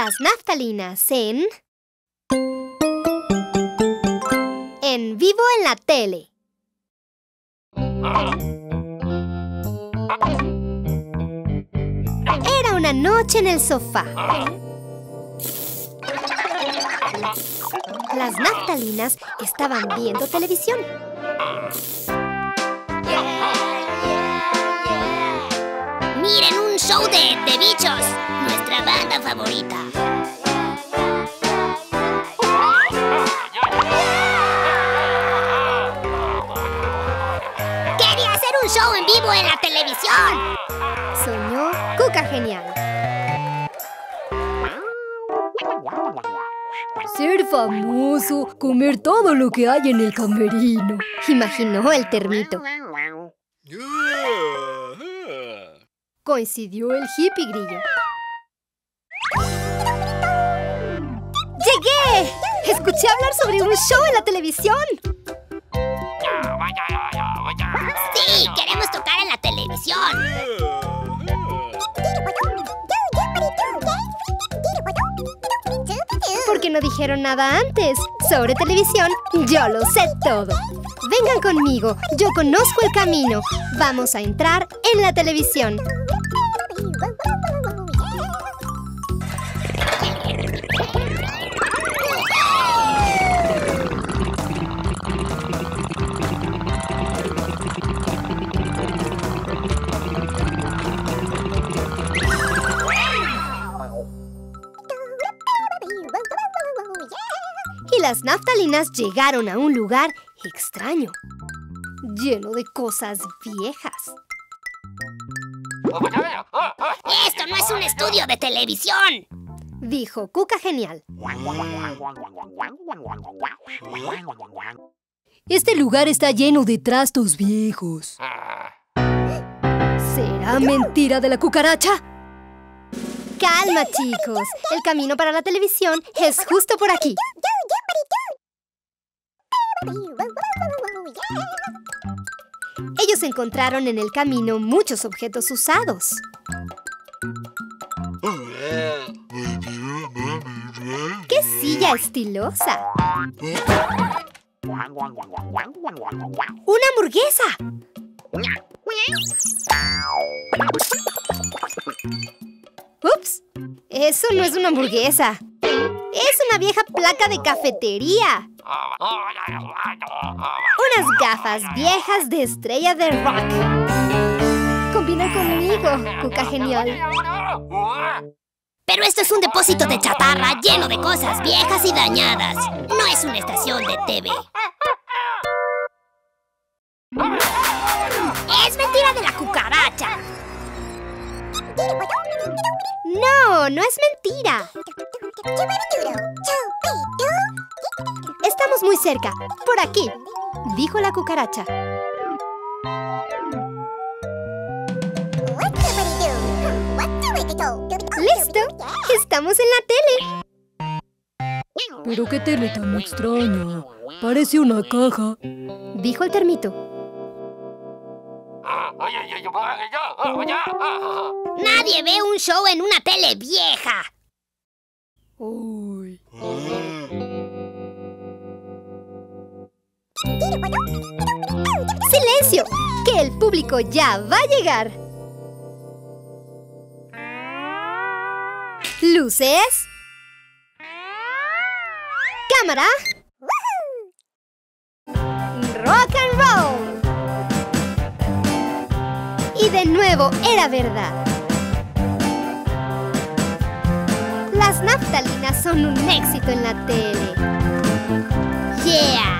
Las naftalinas en... En vivo en la tele. Era una noche en el sofá. Las naftalinas estaban viendo televisión. Miren un show de, de bichos, nuestra banda favorita. Quería hacer un show en vivo en la televisión. Soñó Cuca Genial. Ser famoso, comer todo lo que hay en el camerino. Imaginó el termito. Coincidió el hippie grillo. Escuché hablar sobre un show en la televisión. Sí, queremos tocar en la televisión. ¿Por qué no dijeron nada antes? Sobre televisión, yo lo sé todo. Vengan conmigo, yo conozco el camino. Vamos a entrar en la televisión. Las naftalinas llegaron a un lugar extraño, lleno de cosas viejas. Esto no es un estudio de televisión. Dijo Cuca Genial. Este lugar está lleno de trastos viejos. ¿Será mentira de la cucaracha? Calma, chicos. El camino para la televisión es justo por aquí. Ellos encontraron en el camino muchos objetos usados. ¡Qué silla estilosa! ¡Una hamburguesa! ¡Ups! Eso no es una hamburguesa. Es una vieja placa de cafetería. Unas gafas viejas de estrella de rock. Combina conmigo, Cuca Genial. Pero esto es un depósito de chatarra lleno de cosas viejas y dañadas. No es una estación de TV. Es mentira de la cucaracha. No, no es mentira. Estamos muy cerca. Por aquí, dijo la cucaracha. ¡Listo! ¡Estamos en la tele! Pero qué tele tan extraña. Parece una caja. Dijo el termito. Nadie ve un show en una tele vieja. ¡Silencio! Que el público ya va a llegar. Luces. Cámara. Rock and roll. Y de nuevo era verdad. Las naftalinas son un éxito en la tele. Yeah.